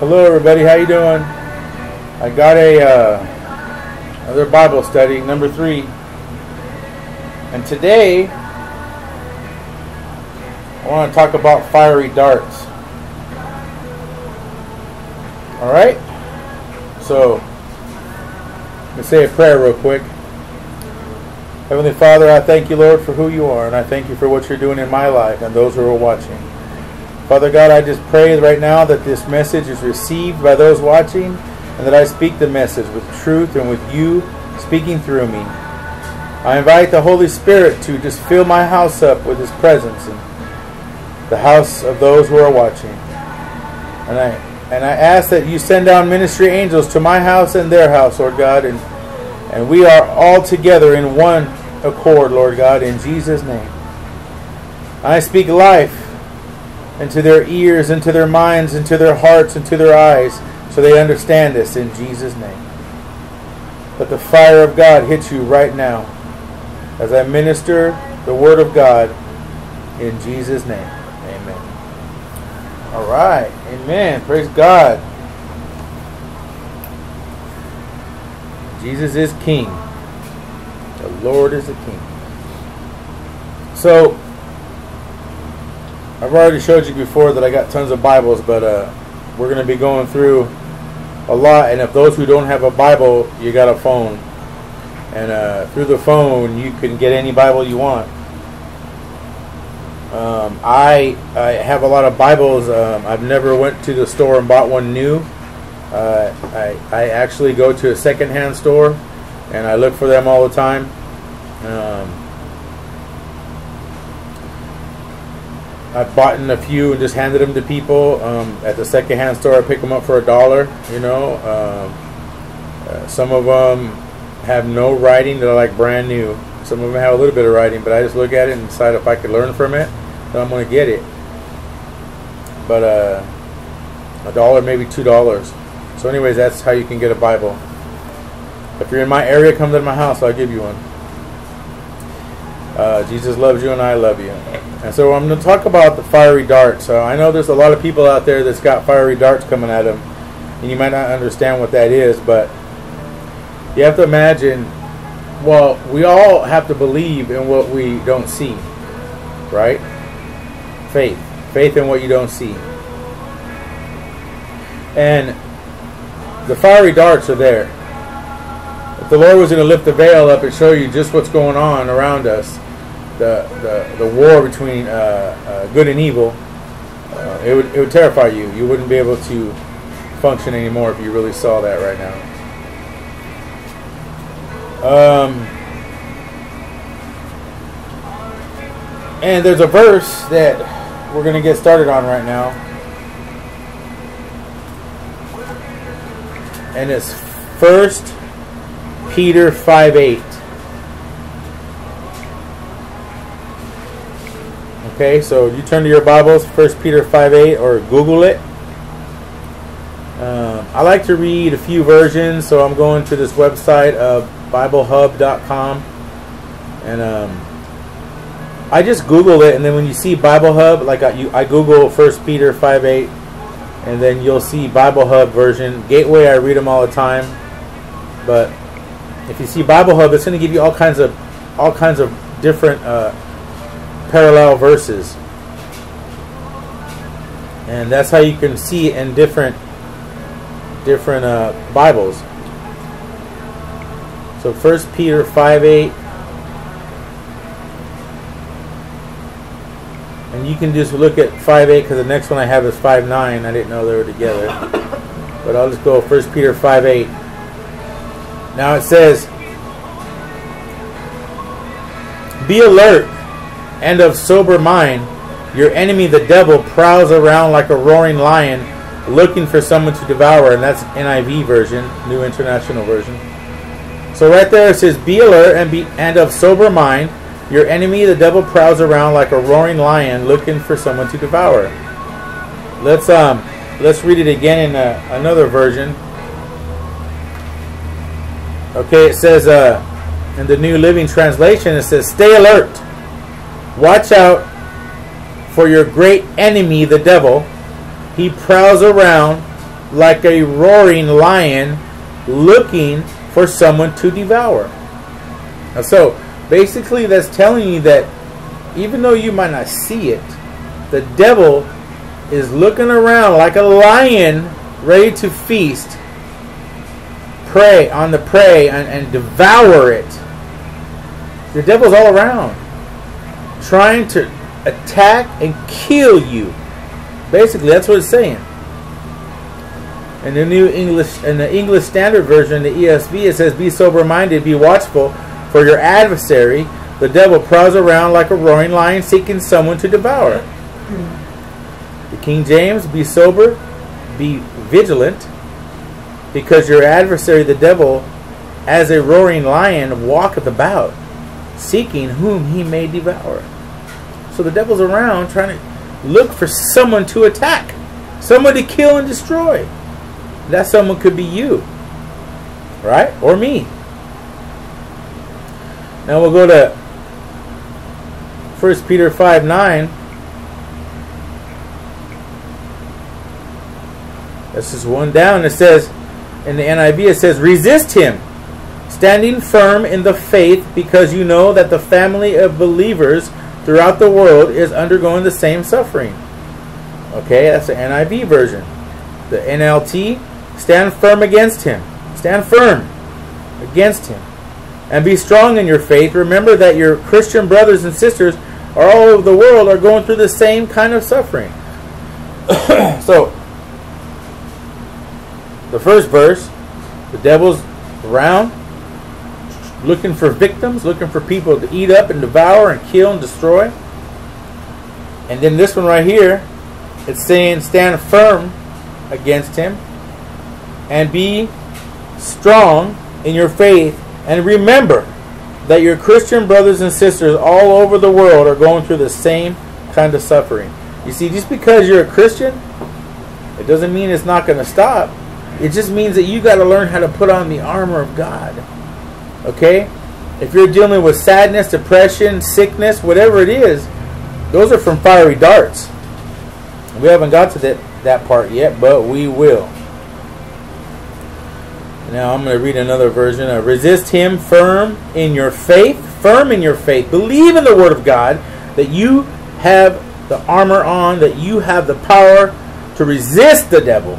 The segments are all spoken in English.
Hello, everybody. How you doing? I got a uh, another Bible study, number three, and today I want to talk about fiery darts. All right. So let me say a prayer real quick. Heavenly Father, I thank you, Lord, for who you are, and I thank you for what you're doing in my life and those who are watching. Father God, I just pray right now that this message is received by those watching and that I speak the message with truth and with you speaking through me. I invite the Holy Spirit to just fill my house up with his presence and the house of those who are watching. And I and I ask that you send down ministry angels to my house and their house, Lord God, and and we are all together in one accord, Lord God, in Jesus' name. I speak life into their ears, into their minds, into their hearts, into their eyes, so they understand this in Jesus' name. Let the fire of God hit you right now as I minister the Word of God in Jesus' name. Amen. All right. Amen. Praise God. Jesus is King. The Lord is the King. So, I've already showed you before that I got tons of Bibles, but uh, we're going to be going through a lot. And if those who don't have a Bible, you got a phone. And uh, through the phone, you can get any Bible you want. Um, I I have a lot of Bibles. Um, I've never went to the store and bought one new. Uh, I I actually go to a secondhand store, and I look for them all the time. Um, I've bought in a few and just handed them to people um, at the secondhand store. I pick them up for a dollar. You know, um, uh, some of them have no writing that are like brand new. Some of them have a little bit of writing, but I just look at it and decide if I could learn from it, then I'm going to get it. But uh, a dollar, maybe two dollars. So, anyways, that's how you can get a Bible. If you're in my area, come to my house. I'll give you one. Uh, Jesus loves you and I love you. And so I'm going to talk about the fiery darts. So I know there's a lot of people out there that's got fiery darts coming at them, and you might not understand what that is, but you have to imagine. Well, we all have to believe in what we don't see, right? Faith, faith in what you don't see, and the fiery darts are there. If the Lord was going to lift the veil up and show you just what's going on around us, the, the, the war between uh, uh, good and evil, uh, it, would, it would terrify you. You wouldn't be able to function anymore if you really saw that right now. Um, and there's a verse that we're going to get started on right now. And it's First Peter 5 8. Okay, so you turn to your Bibles, 1 Peter 5 8, or Google it. Um, I like to read a few versions, so I'm going to this website of BibleHub.com. And um, I just Google it, and then when you see Bible Hub, like I, you, I Google 1 Peter 5 8, and then you'll see Bible Hub version. Gateway, I read them all the time. But if you see Bible Hub, it's going to give you all kinds of all kinds of different uh, parallel verses. And that's how you can see it in different different uh, Bibles. So First Peter 5 8. And you can just look at 5 8 because the next one I have is 5 9. I didn't know they were together. But I'll just go First Peter 5 8. Now it says, Be alert and of sober mind. Your enemy, the devil, prowls around like a roaring lion looking for someone to devour. And that's NIV version, New International Version. So right there it says, Be alert and, be, and of sober mind. Your enemy, the devil, prowls around like a roaring lion looking for someone to devour. Let's um let's read it again in uh, another version. Okay, it says uh, in the New Living Translation, it says, Stay alert. Watch out for your great enemy, the devil. He prowls around like a roaring lion looking for someone to devour. Now, so basically, that's telling you that even though you might not see it, the devil is looking around like a lion ready to feast, prey on the prey, and, and devour it. The devil's all around, trying to attack and kill you. Basically, that's what it's saying. In the New English, in the English Standard Version, the ESV, it says, "Be sober-minded, be watchful, for your adversary, the devil, prowls around like a roaring lion, seeking someone to devour." The King James, "Be sober, be vigilant, because your adversary, the devil, as a roaring lion, walketh about, seeking whom he may devour." So the devil's around trying to look for someone to attack, someone to kill and destroy. That someone could be you, right? Or me. Now we'll go to 1 Peter 5 9. This is one down. It says, in the NIV, it says, resist him, standing firm in the faith, because you know that the family of believers throughout the world is undergoing the same suffering. Okay, that's the NIV version. The NLT, stand firm against him. Stand firm against him. And be strong in your faith. Remember that your Christian brothers and sisters are all over the world are going through the same kind of suffering. so, the first verse, the devil's around looking for victims, looking for people to eat up and devour and kill and destroy. And then this one right here, it's saying stand firm against him and be strong in your faith and remember that your Christian brothers and sisters all over the world are going through the same kind of suffering. You see, just because you're a Christian, it doesn't mean it's not going to stop. It just means that you got to learn how to put on the armor of God. Okay? If you're dealing with sadness, depression, sickness, whatever it is, those are from fiery darts. We haven't got to that, that part yet, but we will. Now I'm going to read another version. Uh, Resist him firm in your faith. Firm in your faith. Believe in the word of God that you have the armor on, that you have the power to resist the devil.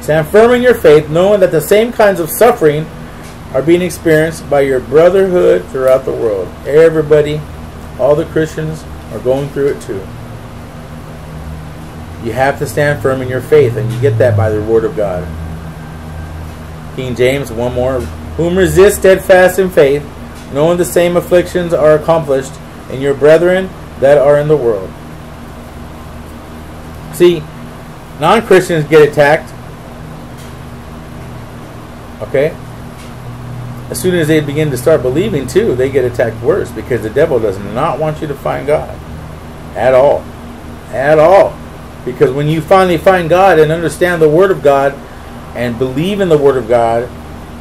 Stand firm in your faith, knowing that the same kinds of suffering are being experienced by your brotherhood throughout the world. Everybody, all the Christians are going through it too. You have to stand firm in your faith, and you get that by the Word of God. King James, one more. Whom resist steadfast in faith, knowing the same afflictions are accomplished in your brethren that are in the world. See, non Christians get attacked. Okay? As soon as they begin to start believing, too, they get attacked worse because the devil does not want you to find God at all. At all. Because when you finally find God and understand the Word of God and believe in the Word of God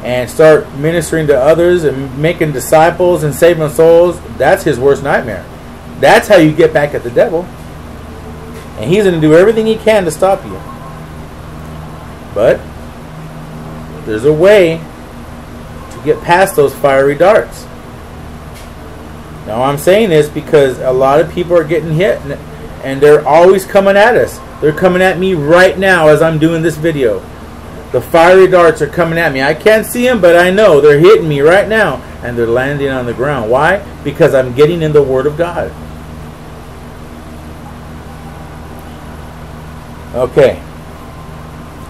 and start ministering to others and making disciples and saving souls, that's his worst nightmare. That's how you get back at the devil. And he's going to do everything he can to stop you. But there's a way get past those fiery darts. Now I'm saying this because a lot of people are getting hit and they're always coming at us. They're coming at me right now as I'm doing this video. The fiery darts are coming at me. I can't see them, but I know they're hitting me right now and they're landing on the ground. Why? Because I'm getting in the Word of God. Okay.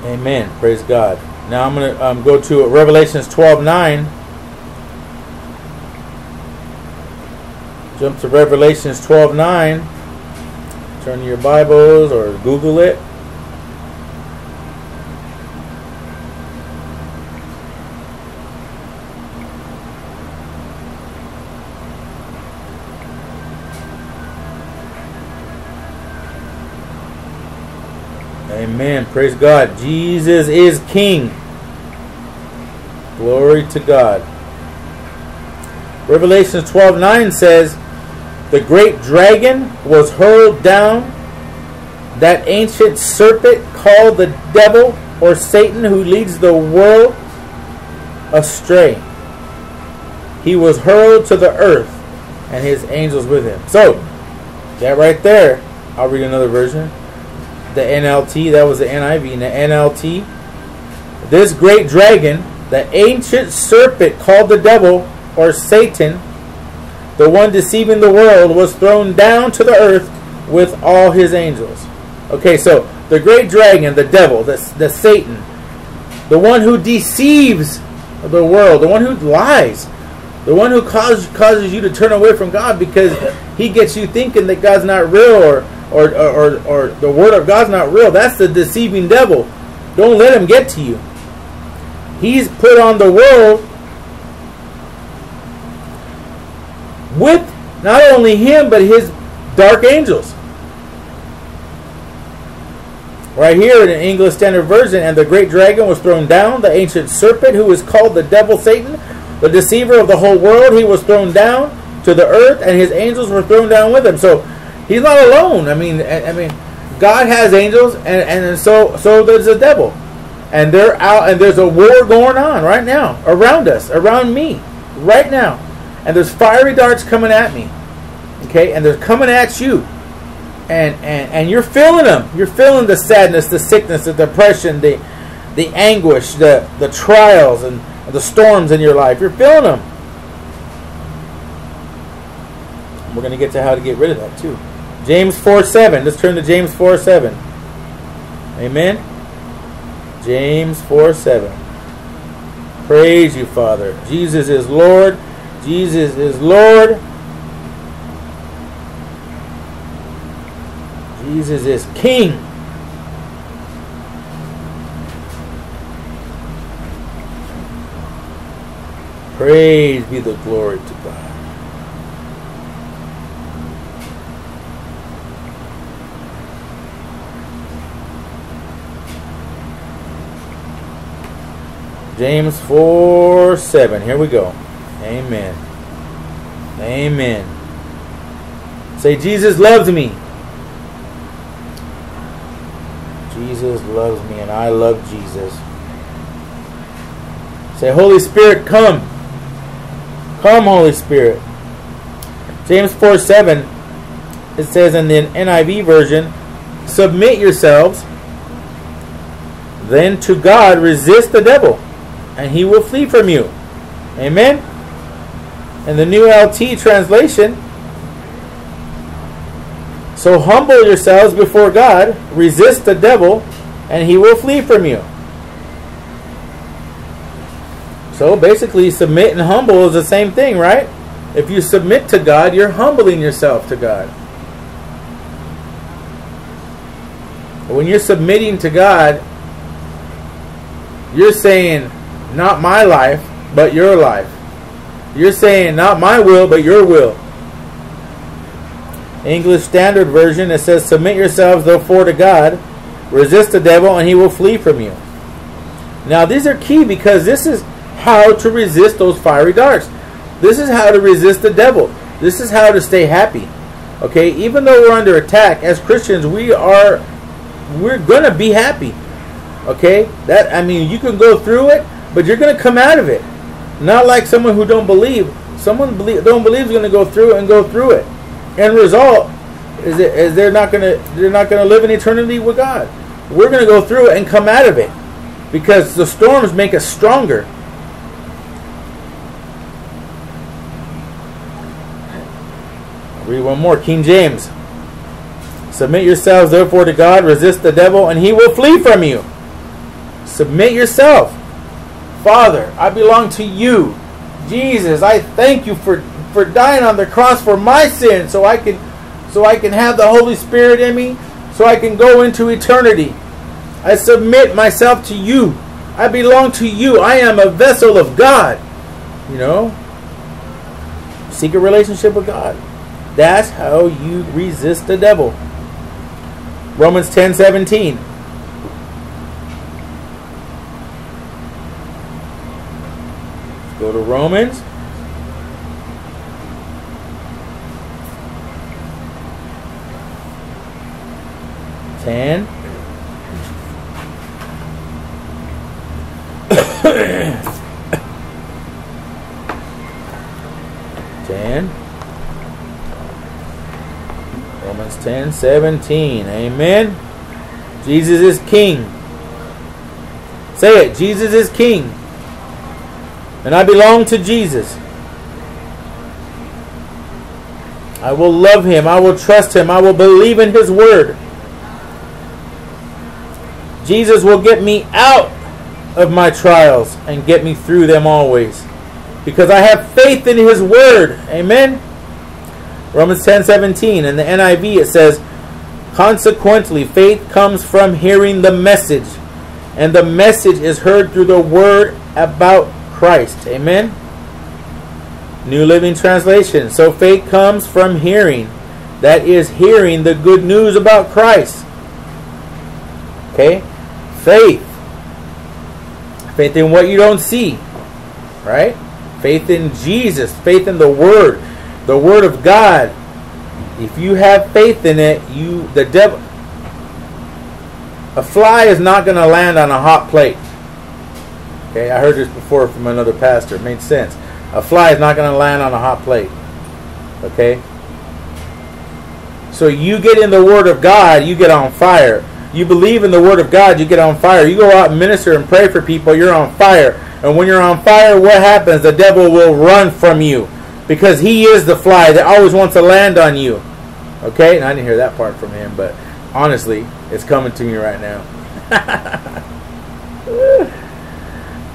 Amen. Praise God. Now I'm going to um, go to Revelations 12 9. Jump to Revelations 12 9. Turn your Bibles or Google it. Amen. Praise God. Jesus is King. Glory to God. Revelation 12 9 says, The great dragon was hurled down, that ancient serpent called the devil or Satan who leads the world astray. He was hurled to the earth and his angels with him. So, that right there, I'll read another version. The NLT, that was the NIV. And the NLT, this great dragon, the ancient serpent called the devil or Satan, the one deceiving the world, was thrown down to the earth with all his angels. Okay, so the great dragon, the devil, the, the Satan, the one who deceives the world, the one who lies, the one who causes causes you to turn away from God because he gets you thinking that God's not real or or, or, or, or the word of God's not real. That's the deceiving devil. Don't let him get to you. He's put on the world with not only him but his dark angels. Right here in the English Standard Version, and the great dragon was thrown down, the ancient serpent who is called the devil Satan, the deceiver of the whole world, he was thrown down to the earth, and his angels were thrown down with him. So he's not alone. I mean, I, I mean, God has angels, and, and so so does the devil, and they're out, and there's a war going on right now around us, around me, right now, and there's fiery darts coming at me, okay, and they're coming at you and, and, and you're feeling them. You're feeling the sadness, the sickness, the depression, the, the anguish, the, the trials, and the storms in your life. You're feeling them. We're going to get to how to get rid of that too. James 4 7. Let's turn to James 4 7. Amen. James 4 7. Praise you, Father. Jesus is Lord. Jesus is Lord. Jesus is King. Praise be the glory to God. James 4 7. Here we go. Amen. Amen. Say, Jesus loves me. Jesus loves me and I love Jesus. Say, Holy Spirit, come. Come, Holy Spirit. James 4 7, it says in the NIV version, Submit yourselves, then to God resist the devil, and he will flee from you. Amen. In the New LT translation, so humble yourselves before God, resist the devil, and he will flee from you. So basically, submit and humble is the same thing, right? If you submit to God, you're humbling yourself to God. When you're submitting to God, you're saying, not my life, but your life. You're saying, not my will, but your will. English Standard Version, it says, Submit yourselves therefore to God, resist the devil, and he will flee from you. Now, these are key because this is how to resist those fiery darts. This is how to resist the devil. This is how to stay happy. Okay, even though we're under attack as Christians, we are we're gonna be happy. Okay, that I mean, you can go through it, but you're gonna come out of it. Not like someone who don't believe. Someone believe, don't believe is gonna go through it and go through it end result is, it, is they're not gonna they're not gonna live in eternity with God. We're gonna go through it and come out of it because the storms make us stronger. read one more. King James. Submit yourselves therefore to God, resist the devil, and he will flee from you. Submit yourself. Father, I belong to you. Jesus, I thank you for for dying on the cross for my sin so I can so I can have the Holy Spirit in me so I can go into eternity. I submit myself to you. I belong to you. I am a vessel of God. You know? Seek a relationship with God. That's how you resist the devil. Romans 10 17. Go to Romans 10. Ten. Romans 10, 17. Amen. Jesus is King. Say it. Jesus is King. And I belong to Jesus. I will love him. I will trust him. I will believe in his word. Jesus will get me out of my trials and get me through them always. Because I have faith in his word. Amen. Romans 10 17. In the NIV it says, Consequently, faith comes from hearing the message, and the message is heard through the word about Christ. Amen. New Living Translation. So faith comes from hearing. That is hearing the good news about Christ. Okay? Faith. Faith in what you don't see. Right? Faith in Jesus. Faith in the Word. The Word of God. If you have faith in it, you the devil a fly is not going to land on a hot plate. Okay, I heard this before from another pastor. It made sense. A fly is not going to land on a hot plate. Okay? So you get in the Word of God, you get on fire. You believe in the Word of God, you get on fire. You go out and minister and pray for people, you're on fire. And when you're on fire, what happens? The devil will run from you because he is the fly that always wants to land on you. Okay? And I didn't hear that part from him, but honestly, it's coming to me right now.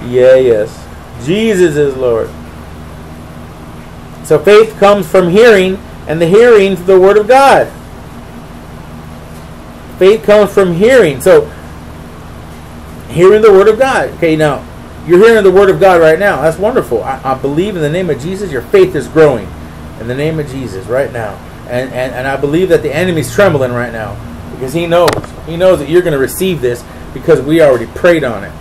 yeah, yes. Jesus is Lord. So faith comes from hearing, and the hearing to the Word of God. Faith comes from hearing. So, hearing the Word of God. Okay, now, you're hearing the Word of God right now. That's wonderful. I, I believe in the name of Jesus, your faith is growing. In the name of Jesus, right now. And, and, and I believe that the enemy's trembling right now because he knows. He knows that you're going to receive this because we already prayed on it.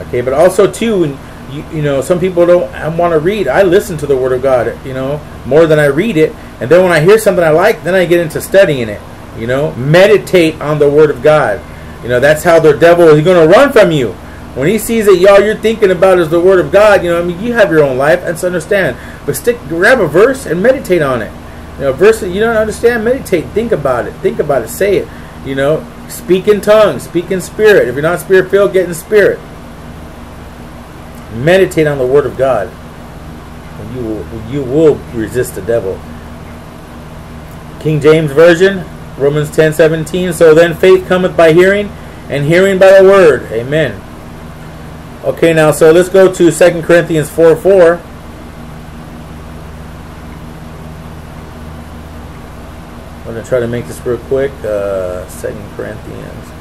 Okay, but also, too, you, you know, some people don't want to read. I listen to the Word of God, you know, more than I read it. And then when I hear something I like, then I get into studying it. You know, meditate on the Word of God. You know, that's how the devil is going to run from you. When he sees that y'all you're thinking about is the Word of God, you know, I mean, you have your own life, and so understand. But stick, grab a verse and meditate on it. You know, verse you don't understand, meditate, think about it, think about it, say it. You know, speak in tongues, speak in spirit. If you're not spirit filled, get in spirit. Meditate on the Word of God. And you will, you will resist the devil. King James Version, Romans 10 17. So then faith cometh by hearing, and hearing by the Word. Amen. Okay, now, so let's go to 2 Corinthians 4 4. I'm going to try to make this real quick. Uh, 2 Corinthians.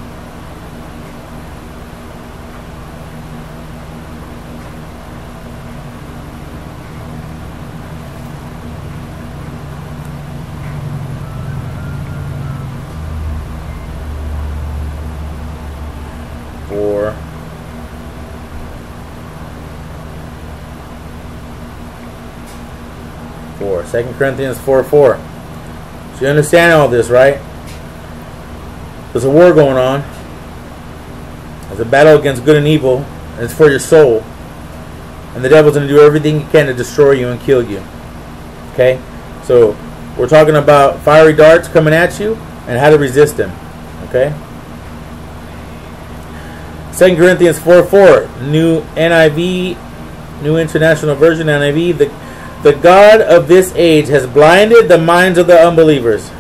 4. 2 Corinthians 4 4. So you understand all this, right? There's a war going on. There's a battle against good and evil, and it's for your soul. And the devil's going to do everything he can to destroy you and kill you. Okay? So we're talking about fiery darts coming at you and how to resist them. Okay? 2 Corinthians 4 4, New NIV, New International Version NIV, the the God of this age has blinded the minds of the unbelievers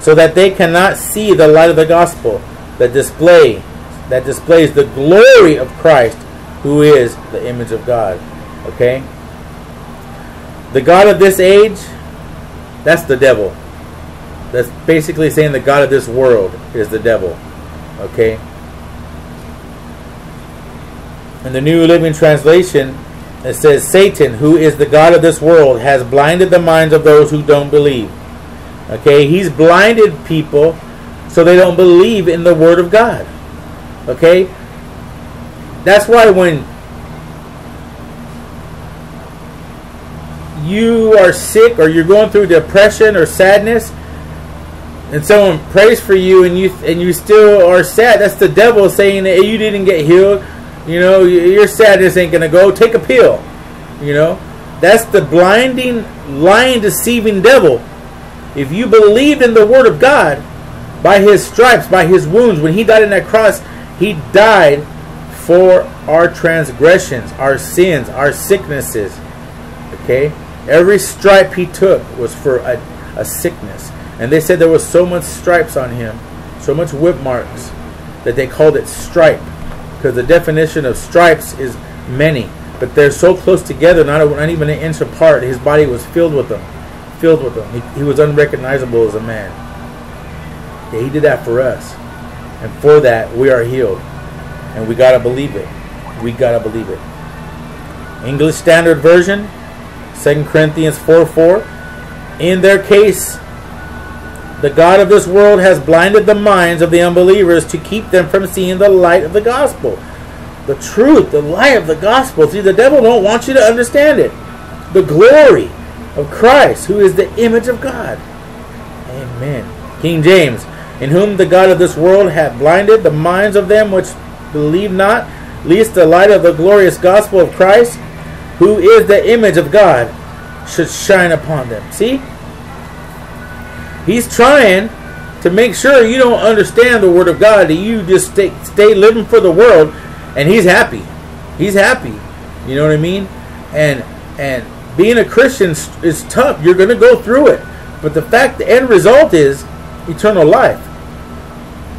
so that they cannot see the light of the gospel that display that displays the glory of Christ who is the image of God. Okay? The God of this age, that's the devil. That's basically saying the God of this world is the devil. Okay? In the New Living Translation, it says, Satan, who is the God of this world, has blinded the minds of those who don't believe. Okay, he's blinded people so they don't believe in the Word of God. Okay? That's why when you are sick or you're going through depression or sadness, and someone prays for you and you and you still are sad, that's the devil saying that you didn't get healed. You know, your sadness ain't gonna go. Take a pill. You know, that's the blinding, lying, deceiving devil. If you believed in the word of God, by his stripes, by his wounds, when he died on that cross, he died for our transgressions, our sins, our sicknesses. Okay? Every stripe he took was for a, a sickness. And they said there was so much stripes on him, so much whip marks, that they called it stripe. Because the definition of stripes is many. But they're so close together, not, not even an inch apart. His body was filled with them. Filled with them. He, he was unrecognizable as a man. Yeah, he did that for us. And for that, we are healed. And we got to believe it. We got to believe it. English Standard Version, 2 Corinthians 4 4. In their case, the God of this world has blinded the minds of the unbelievers to keep them from seeing the light of the gospel. The truth, the light of the gospel. See, the devil don't want you to understand it. The glory of Christ, who is the image of God. Amen. King James, in whom the God of this world hath blinded the minds of them which believe not, lest the light of the glorious gospel of Christ, who is the image of God, should shine upon them. See? He's trying to make sure you don't understand the word of God, that you just stay, stay living for the world, and he's happy. He's happy. You know what I mean? And and being a Christian is tough. You're going to go through it. But the fact, the end result is eternal life.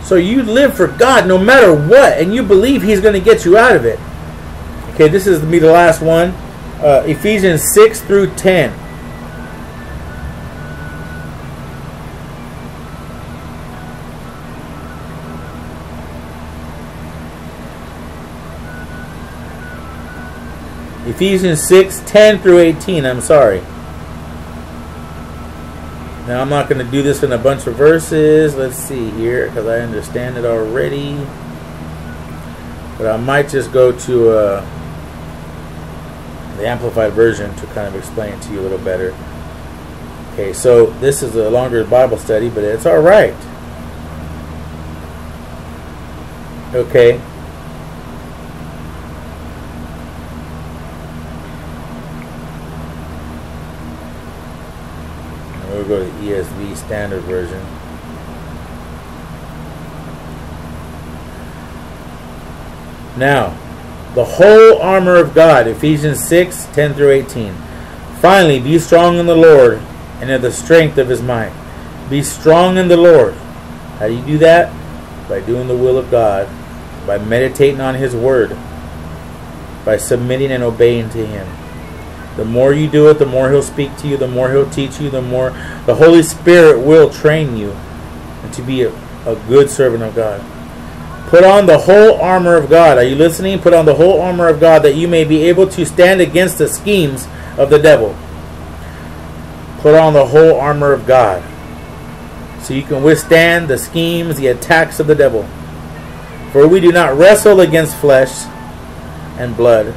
So you live for God no matter what, and you believe He's going to get you out of it. Okay, this is be the last one. Uh, Ephesians 6 through 10. Ephesians 6 10 through 18. I'm sorry. Now, I'm not going to do this in a bunch of verses. Let's see here, because I understand it already. But I might just go to uh, the Amplified Version to kind of explain it to you a little better. Okay, so this is a longer Bible study, but it's all right. Okay, go to ESV Standard Version. Now, the whole armor of God, Ephesians 6 10 through 18. Finally, be strong in the Lord and in the strength of his might. Be strong in the Lord. How do you do that? By doing the will of God, by meditating on his word, by submitting and obeying to him. The more you do it, the more He'll speak to you, the more He'll teach you, the more the Holy Spirit will train you to be a, a good servant of God. Put on the whole armor of God. Are you listening? Put on the whole armor of God that you may be able to stand against the schemes of the devil. Put on the whole armor of God so you can withstand the schemes, the attacks of the devil. For we do not wrestle against flesh and blood,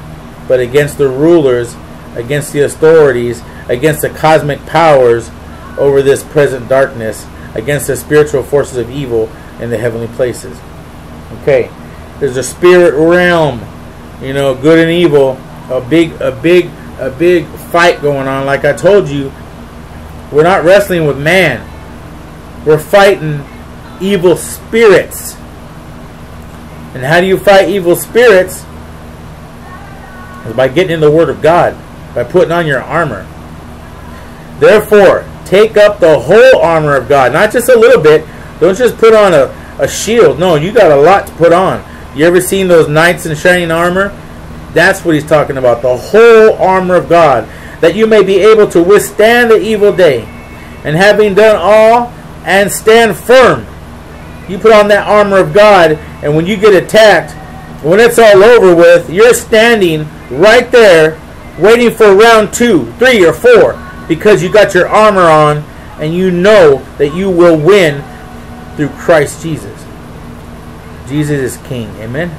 but against the rulers against the authorities, against the cosmic powers over this present darkness, against the spiritual forces of evil in the heavenly places. Okay, there's a spirit realm, you know, good and evil, a big, a big, a big fight going on. Like I told you, we're not wrestling with man. We're fighting evil spirits. And how do you fight evil spirits? By getting in the Word of God by putting on your armor. Therefore, take up the whole armor of God, not just a little bit. Don't just put on a, a shield. No, you got a lot to put on. You ever seen those knights in shining armor? That's what he's talking about. The whole armor of God, that you may be able to withstand the evil day. And having done all, and stand firm. You put on that armor of God, and when you get attacked, when it's all over with, you're standing right there waiting for round two, three, or four because you got your armor on and you know that you will win through Christ Jesus. Jesus is King. Amen?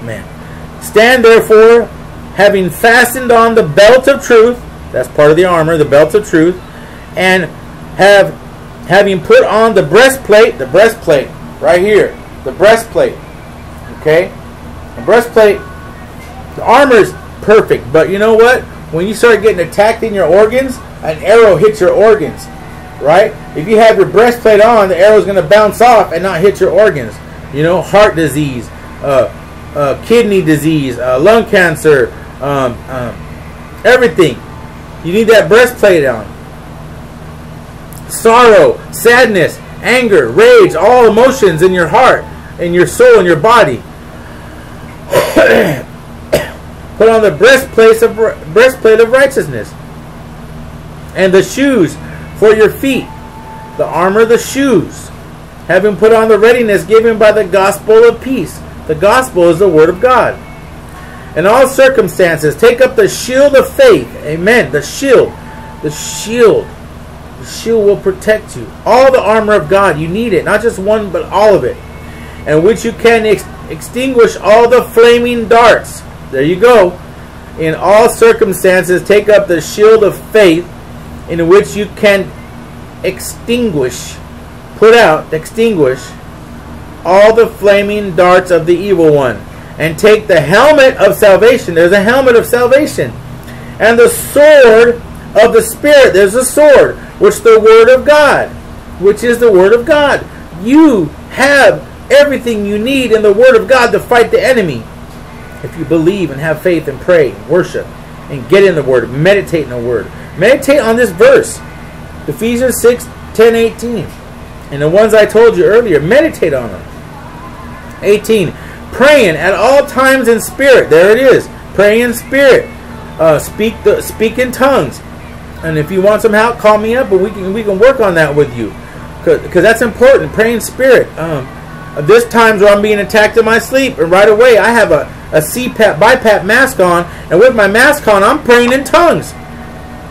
Amen. Stand therefore, having fastened on the belt of truth, that's part of the armor, the belt of truth, and have having put on the breastplate, the breastplate right here, the breastplate. Okay, the breastplate, the armor is perfect, but you know what? When you start getting attacked in your organs, an arrow hits your organs, right? If you have your breastplate on, the arrow is going to bounce off and not hit your organs. You know, heart disease, uh, uh, kidney disease, uh, lung cancer, um, um, everything. You need that breastplate on. Sorrow, sadness, anger, rage, all emotions in your heart, in your soul, in your body. Put on the breastplate of breastplate of righteousness, and the shoes for your feet, the armor, the shoes, having put on the readiness given by the gospel of peace. The gospel is the word of God. In all circumstances, take up the shield of faith. Amen. The shield. The shield. The shield will protect you. All the armor of God. You need it. Not just one, but all of it. And which you can ex- extinguish all the flaming darts. There you go. In all circumstances, take up the shield of faith in which you can extinguish, put out, extinguish all the flaming darts of the evil one and take the helmet of salvation. There's a helmet of salvation. And the sword of the Spirit. There's a sword, which the Word of God, which is the Word of God. You have everything you need in the Word of God to fight the enemy. If you believe and have faith and pray, and worship, and get in the Word, meditate in the Word. Meditate on this verse. Ephesians 6, 10, 18. And the ones I told you earlier, meditate on them. 18 praying at all times in spirit. There it is. Pray in spirit. Uh, speak the speak in tongues. And if you want some help, call me up, and we can we can work on that with you, because that's important. Praying spirit. Um, there's times where I'm being attacked in my sleep, and right away I have a a CPAP BiPAP mask on, and with my mask on, I'm praying in tongues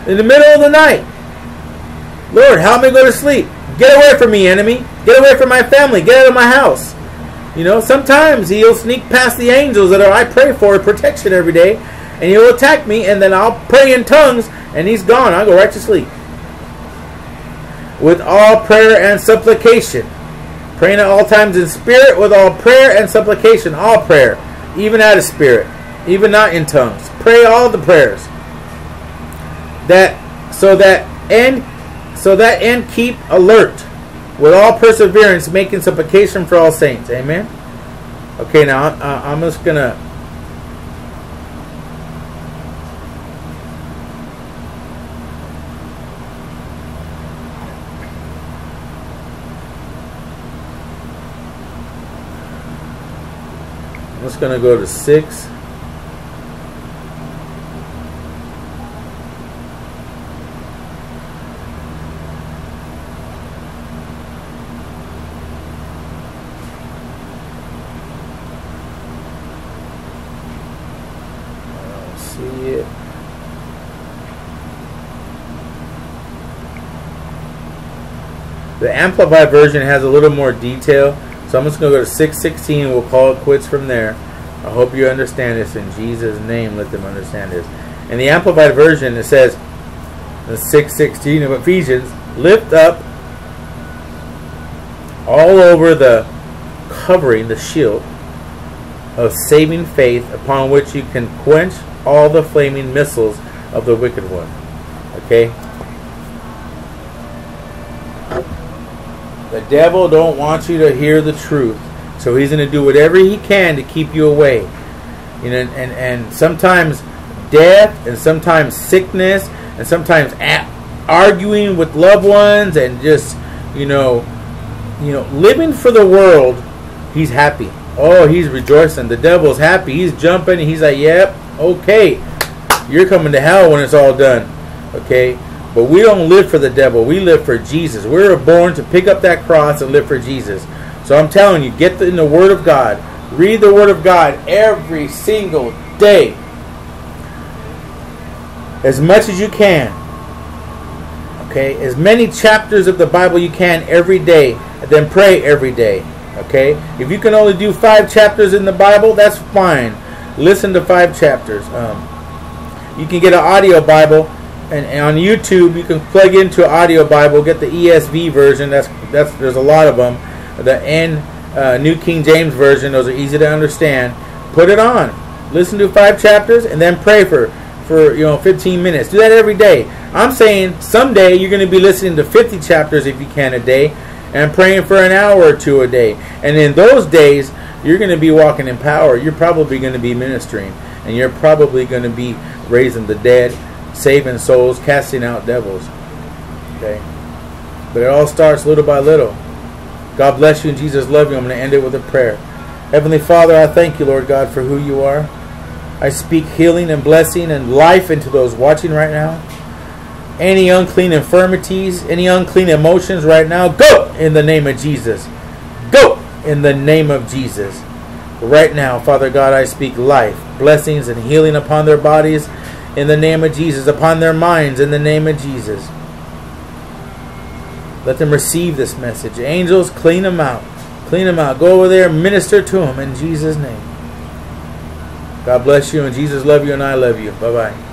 in the middle of the night. Lord, help me go to sleep. Get away from me, enemy. Get away from my family. Get out of my house. You know, sometimes he'll sneak past the angels that are I pray for protection every day, and he'll attack me, and then I'll pray in tongues, and he's gone. I'll go right to sleep. With all prayer and supplication. Praying at all times in spirit, with all prayer and supplication. All prayer. Even out of spirit. Even not in tongues. Pray all the prayers. That so that and so that and keep alert with all perseverance, making supplication for all saints. Amen. Okay, now uh, I'm just gonna. Just gonna go to six. The Amplified version has a little more detail, so I'm just going to go to 616 we'll call it quits from there. I hope you understand this in Jesus' name. Let them understand this. In the Amplified version, it says, the 616 of Ephesians, lift up all over the covering, the shield of saving faith upon which you can quench all the flaming missiles of the wicked one. Okay? Devil don't want you to hear the truth. So he's going to do whatever he can to keep you away. You know, and, and sometimes death and sometimes sickness and sometimes arguing with loved ones and just, you know, you know, living for the world, he's happy. Oh, he's rejoicing. The devil's happy. He's jumping. He's like, yep, okay. You're coming to hell when it's all done. Okay? But we don't live for the devil. We live for Jesus. We are born to pick up that cross and live for Jesus. So I'm telling you, get in the Word of God. Read the Word of God every single day. As much as you can. Okay? As many chapters of the Bible you can every day. Then pray every day. Okay? If you can only do five chapters in the Bible, that's fine. Listen to five chapters. Um, you can get an audio Bible and, and on YouTube you can plug into audio Bible, get the ESV version. That's that's there's a lot of them. The N uh, New King James version. Those are easy to understand. Put it on. Listen to five chapters and then pray for for you know 15 minutes. Do that every day. I'm saying someday you're going to be listening to 50 chapters if you can a day and praying for an hour or two a day. And in those days, you're going to be walking in power. You're probably going to be ministering and you're probably going to be raising the dead, saving souls, casting out devils. Okay? But it all starts little by little. God bless you and Jesus love you. I'm going to end it with a prayer. Heavenly Father, I thank you, Lord God, for who you are. I speak healing and blessing and life into those watching right now. Any unclean infirmities, any unclean emotions right now, go in the name of Jesus. Go in the name of Jesus. Right now, Father God, I speak life, blessings, and healing upon their bodies in the name of Jesus, upon their minds in the name of Jesus. Let them receive this message. Angels, clean them out. Clean them out. Go over there, minister to them in Jesus' name. God bless you, and Jesus love you, and I love you. Bye bye.